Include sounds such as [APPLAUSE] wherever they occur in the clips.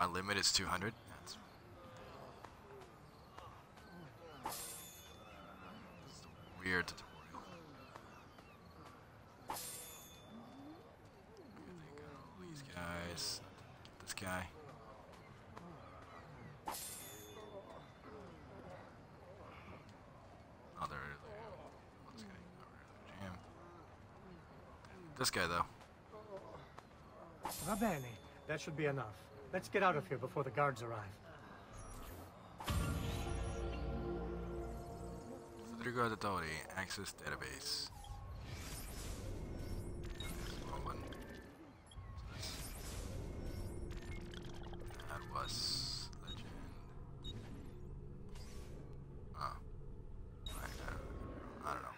My limit is 200. That's weird tutorial. These guys. This guy. Oh, there. This guy. Jam. This guy though. Va bene. That should be enough. Let's get out of here before the guards arrive. Federico Auditore, Access Database. That was legend. Oh. I, don't know.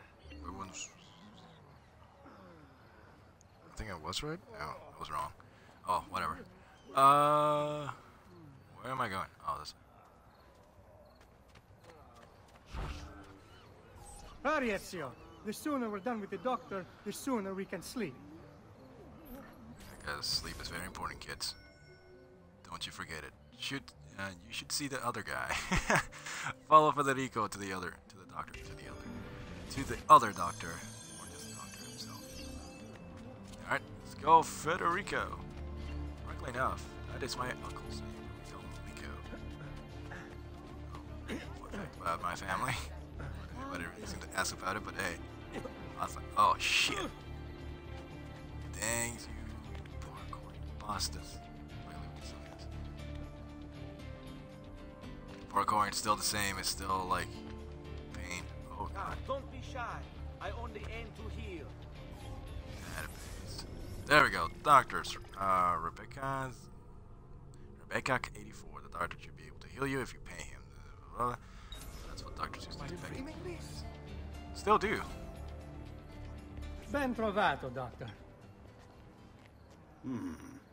I think I was right? No, I was wrong. Oh, whatever. Uh. Where am I going? Oh, this. Hurry, Ezio. The sooner we're done with the doctor, the sooner we can sleep. Because sleep is very important, kids. Don't you forget it. Should uh, you should see the other guy. [LAUGHS] Follow Federico to the other, to the doctor, to the other, to the other doctor, or just the doctor himself. All right, let's go, Federico. Luckily enough, that is my uncle's name. Federico. Oh, fun fact about my family. Anybody reason to ask about it, but hey, I was like, oh shit. Dang you, parkour bastards. Wait, let me do something else. Parkour is still the same, it's still like pain. Oh god, Don't be shy. There we go, doctors. Uh, Rebecca's. Rebecca 84. The doctor should be able to heal you if you pay him. Uh, That's what doctors used to do back in Still do. Ben trovato, Doctor.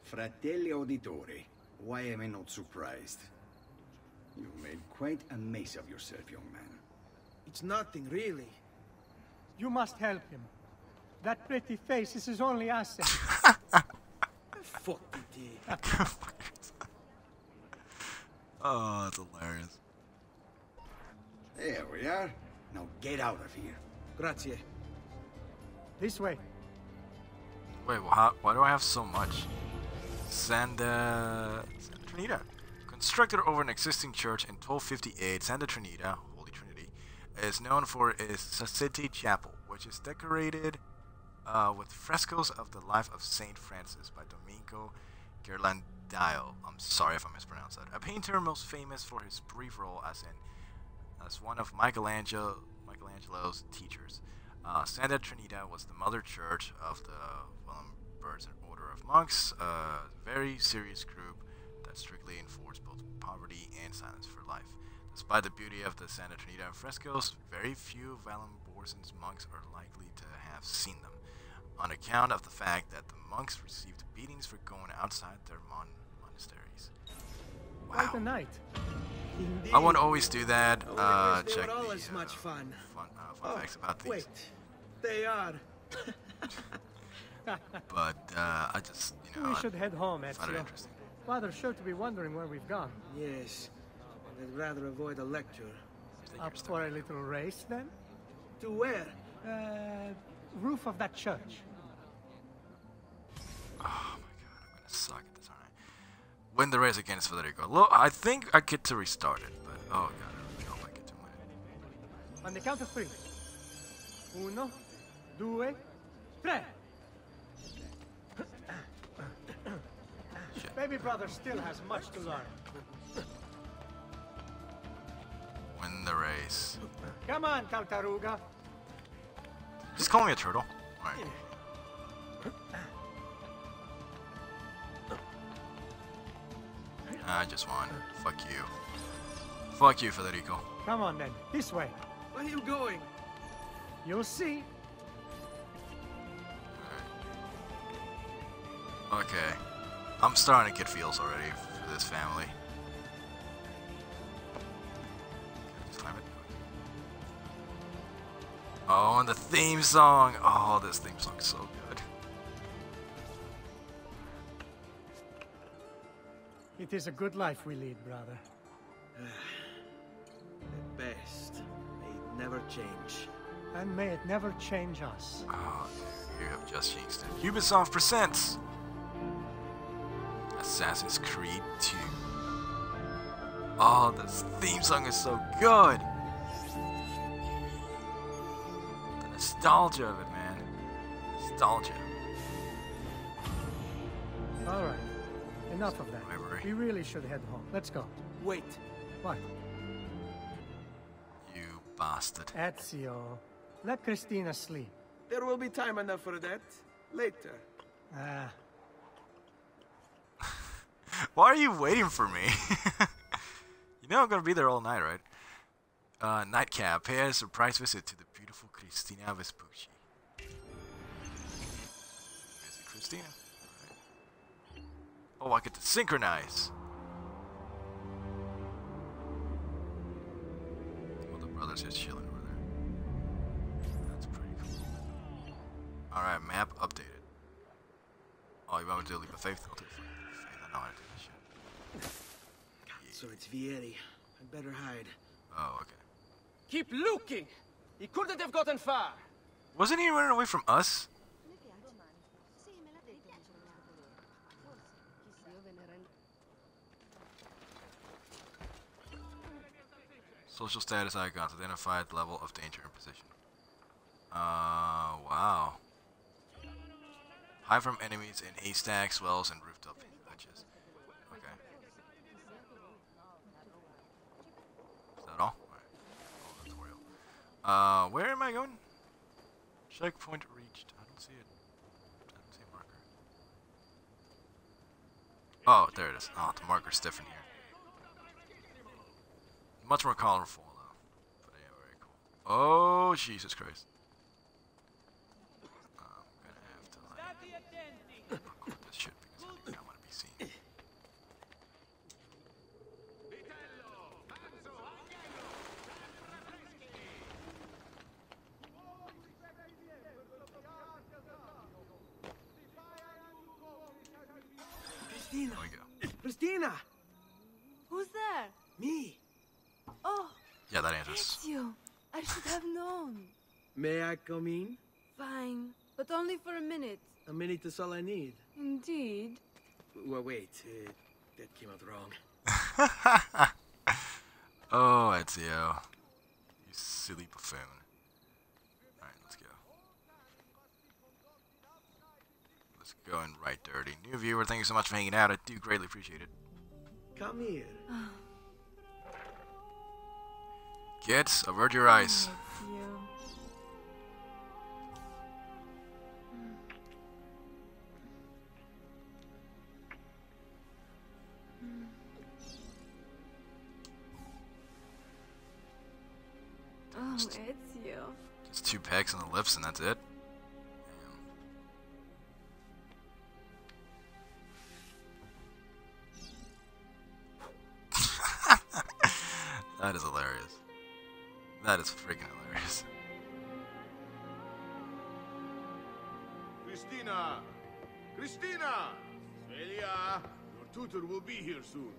Fratelli Auditori, why am I not surprised? You made quite a mess of yourself, young man. It's nothing, really. You must help him. That pretty face this is his only asset. [LAUGHS] Fuck it. [LAUGHS] oh, that's hilarious. There we are. Now get out of here. Grazie. this way. Wait, well, how, why do I have so much? Santa, Santa Trinita. Constructed over an existing church in 1258, Santa Trinita, Holy Trinity, is known for its Sassetti Chapel, which is decorated uh, with frescoes of the life of Saint Francis by Domenico Ghirlandaio. I'm sorry if I mispronounced that. A painter most famous for his brief role as in as one of Michelangelo Michelangelo's teachers. Uh, Santa Trinita was the mother church of the Wallenbergs Order of Monks, a very serious group that strictly enforced both poverty and silence for life. Despite the beauty of the Santa Trinita frescoes, very few Wallenborgson's monks are likely to have seen them, on account of the fact that the monks received beatings for going outside their mon- monasteries. Quite a Wow. night. Indeed. I won't always do that. I Uh, wouldn't guess check all the, as much uh, fun. fun, uh, fun Oh, facts about these. Wait. They are. [LAUGHS] But uh, I just, you know, we I should head home, found it Ezio. interesting. Father's sure to be wondering where we've gone. Yes. I'd rather avoid a lecture. Think Up for a little race, then? To where? Uh, roof of that church. Win the race against Federico. Look, I think I get to restart it, but oh god, I really hope I get to win it. On the count of three. Uno, due, tre. Shit. Baby brother still has much to learn. Win the race. Come on, Tartaruga. Just call me a turtle. Alright. I just won. Fuck you. Fuck you, Federico. Come on then, this way. Where are you going? You'll see. Okay. I'm starting to get feels already for this family. Can I just climb it? Oh, and the theme song! Oh, this theme song's so good. It is a good life we lead, brother. [SIGHS] At best, may it never change. And may it never change us. Oh, you have just jinxed it. Ubisoft presents Assassin's Creed 2. Ah, oh, this theme song is so good. The nostalgia of it, man. Nostalgia. All right. Enough of that. Library. We really should head home. Let's go. Wait. What? You bastard. Ezio. Let Cristina sleep. There will be time enough for that. Later. Ah, [LAUGHS] Why are you waiting for me? [LAUGHS] you know I'm gonna be there all night, right? Uh, nightcap. Pay a surprise visit to the beautiful Cristina Vespucci. Visit Cristina. Alright. Oh, I get to synchronize. Well, the brothers just chilling over there. That's pretty cool. Alright, map updated. Oh, you want me to do leap of faith? I'll do faith. I know how to do this shit. So it's Vieri. I better hide. Oh, okay. Keep looking! He couldn't have gotten far. Wasn't he running away from us? Social status icons identify the level of danger and position. Uh, wow. Hide from enemies in haystacks, wells, and rooftop ledges. Okay. Is that all? Alright. Tutorial. Uh, where am I going? Checkpoint reached. I don't see it. I don't see a marker. Oh, there it is. Oh, the marker's different here. Much more colorful though. But yeah, very cool. Oh Jesus Christ. I'm gonna have to like record this shit because I think I wanna be seen. Cristina! There we go. Cristina! Who's there? Me! Oh, Yeah, that answers. Ezio. I should have known. May I come in? Fine, but only for a minute. A minute is all I need. Indeed. Well, wait. Uh, that came out wrong. [LAUGHS] Oh, Ezio. You silly buffoon. Alright, let's go. Let's go and write dirty. New viewer, thank you so much for hanging out. I do greatly appreciate it. Come here. Kids, avert your eyes. Ezio. Oh, Ezio. Just two pecks on the lips and that's it. That is freaking hilarious. Cristina! Cristina! Svelia! Your tutor will be here soon.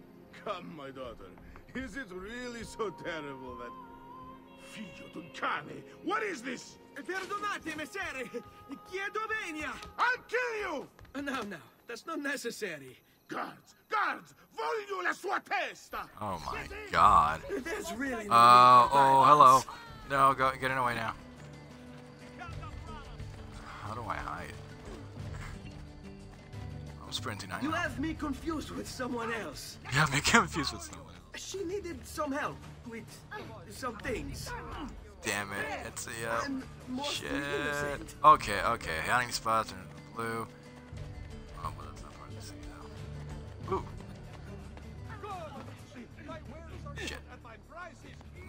Come, my daughter. Is it really so terrible that... Figlio d'un cane! What is this? Perdonate, messere! Chiedo venia! I'll kill you! No, no. That's not necessary. Guards! Guards! Voglio la sua testa! Oh my god. There's really no Uh, oh, hello. No, go, get in the way now. How do I hide? I'm sprinting, I You have me confused with someone else. You have me [LAUGHS] confused with someone. She needed some help with some things. Damn it, it's a, uh, shit. innocent. Okay, okay, hiding spots are blue.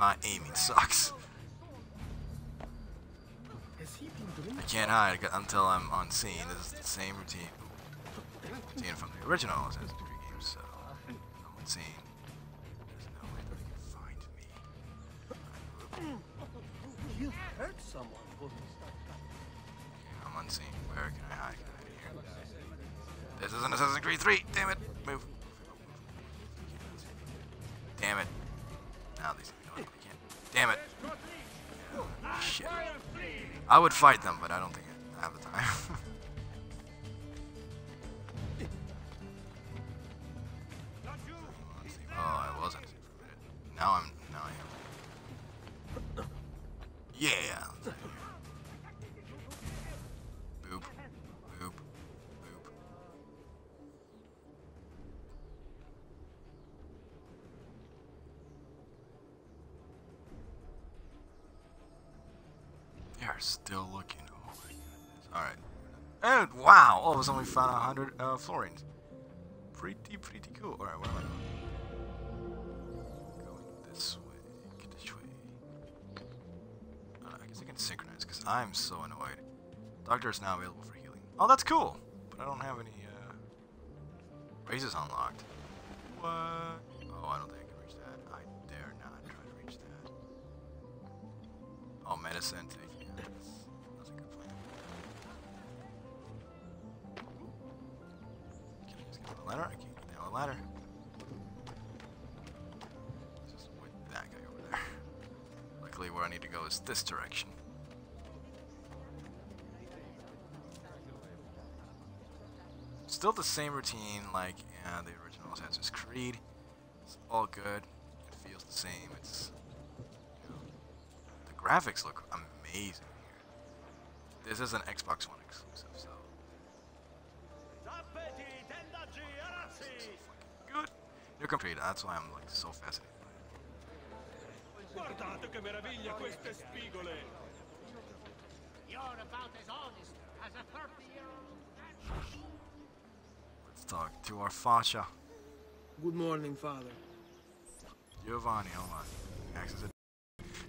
My aiming sucks. Has he been I can't hide until I'm on scene. This is the same routine. Routine from the original Assassin's Creed games, so I'm on scene. There's no way that they can find me. You hurt someone. I'm on scene. Where can I hide? Can I hide here? This is an Assassin's Creed 3. Damn it. Move. Damn it. I would fight them, but I don't think I have the time. [LAUGHS] Oh, I wasn't. Now I'm. Now I am. Yeah. Still looking. Oh my goodness. Alright. And wow! All of us only found hundred uh, florins. Pretty, pretty cool. Alright, where am I going? Going this way. Get this way. Uh, I guess I can synchronize because I'm so annoyed. Doctor is now available for healing. Oh, that's cool! But I don't have any uh, races unlocked. What? Oh, I don't think I can reach that. I dare not try to reach that. Oh, medicine. Take ladder? I can't get down the ladder. Just with that guy over there. Luckily, where I need to go is this direction. Still the same routine like uh, the original Assassin's Creed. It's all good. It feels the same. It's you know, the graphics look amazing here. This is an Xbox One exclusive, New complete. That's why I'm like so fascinated. Guardate che meraviglia queste spigole! You're about as honest as a 30-year-old Let's talk to our Fascia. Good morning, father. Giovanni, hold on. Access it.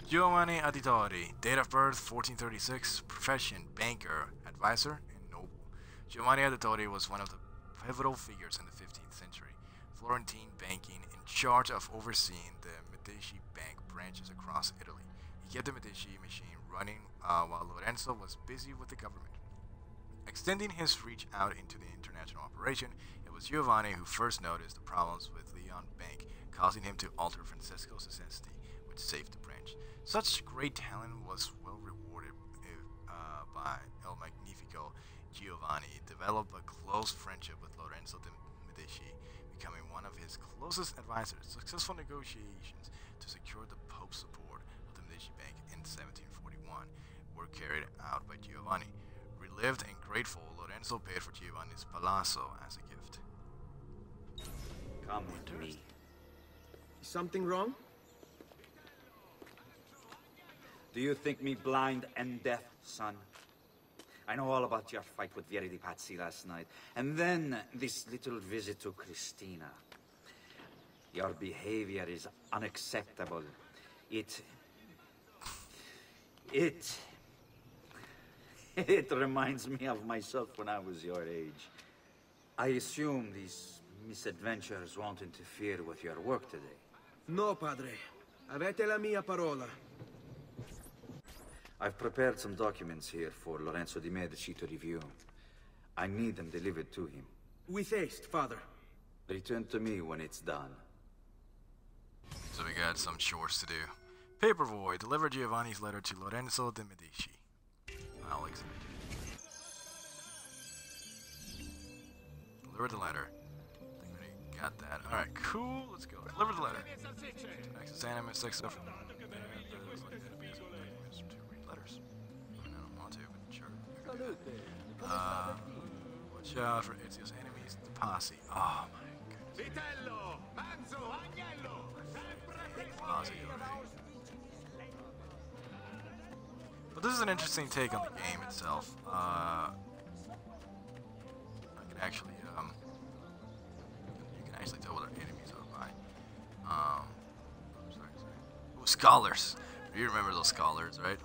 Giovanni Auditore, date of birth 1436, profession banker, advisor, and noble. Giovanni Auditore was one of the pivotal figures in the 15th century, Florentine banking in charge of overseeing the Medici bank branches across Italy. He kept the Medici machine running uh, while Lorenzo was busy with the government. Extending his reach out into the international operation, it was Giovanni who first noticed the problems with Lyon Bank, causing him to alter Francesco Sassetti, which saved the branch. Such great talent was well rewarded uh, by El Magnifico. Giovanni developed a close friendship with Lorenzo de Medici, becoming one of his closest advisors. Successful negotiations to secure the Pope's support of the Medici Bank in 1741 were carried out by Giovanni. Relived and grateful, Lorenzo paid for Giovanni's palazzo as a gift. Come with me. Is something wrong? Do you think me blind and deaf, son? I know all about your fight with Vieri di Pazzi last night. And then this little visit to Cristina. Your behavior is unacceptable. It... It... [LAUGHS] It reminds me of myself when I was your age. I assume these misadventures won't interfere with your work today. No, padre. Avete la mia parola. I've prepared some documents here for Lorenzo di Medici to review. I need them delivered to him. With haste, father. Return to me when it's done. So we got some chores to do. Paperboy, deliver Giovanni's letter to Lorenzo de Medici. I'll exhibit it. Deliver the letter. I think we got that. Alright, cool. Let's go. Deliver the letter. Nexus Animus, six stuff from Watch out for Ezio's enemies, the Pazzi. Oh my goodness. Vitello, Manzo, Agnello, Posse. But this is an interesting take on the game itself. Uh, I can actually, um, you can actually tell what our enemies are by. Um, sorry, sorry. Ooh, scholars. You remember those scholars, right?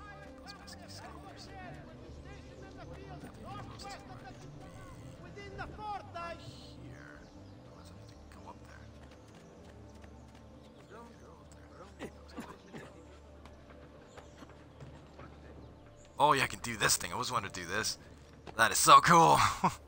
This thing. I always wanted to do this. That is so cool. [LAUGHS]